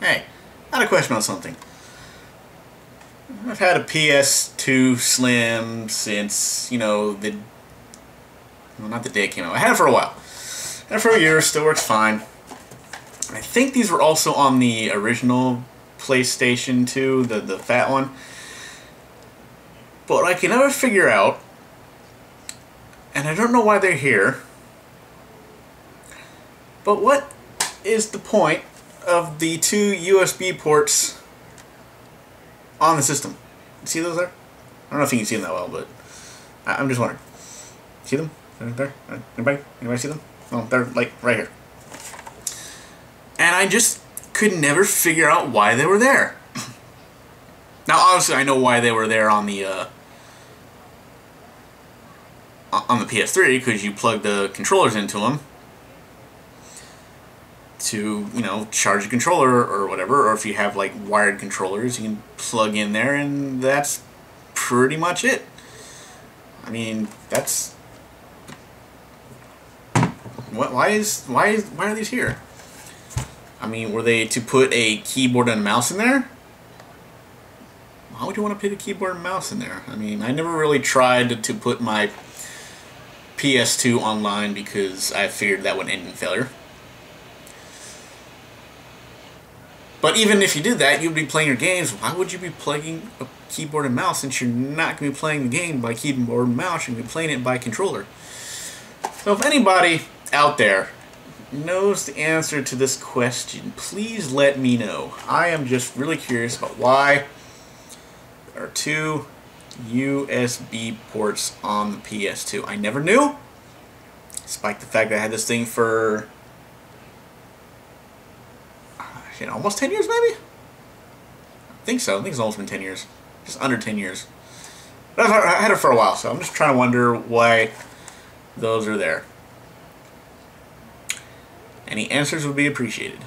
Hey, I had a question on something. I've had a PS2 Slim since, you know, the... Well, not the day it came out. I had it for a while. Had it for a year, still works fine. I think these were also on the original PlayStation 2, the, the fat one. But I can never figure out, and I don't know why they're here, but what is the point of the two USB ports on the system? See those there? I don't know if you can see them that well, but I, am just wondering. See them? There? Anybody? Anybody see them? Oh, they're like right here. And I just could never figure out why they were there. now, obviously, I know why they were there on the uh, on the PS3 because you plug the controllers into them to you know charge a controller or whatever or if you have like wired controllers you can plug in there and that's pretty much it. I mean that's what why is why is why are these here? I mean were they to put a keyboard and a mouse in there? Why would you want to put a keyboard and mouse in there? I mean I never really tried to put my PS2 online because I figured that would end in failure But even if you did that, you'd be playing your games. Why would you be plugging a keyboard and mouse since you're not going to be playing the game by keyboard and mouse? You're going to be playing it by controller. So if anybody out there knows the answer to this question, please let me know. I am just really curious about why there are two USB ports on the PS2. I never knew, despite the fact that I had this thing for know, almost 10 years maybe? I think so. I think it's almost been 10 years. Just under 10 years. But I've had it for a while, so I'm just trying to wonder why those are there. Any answers would be appreciated.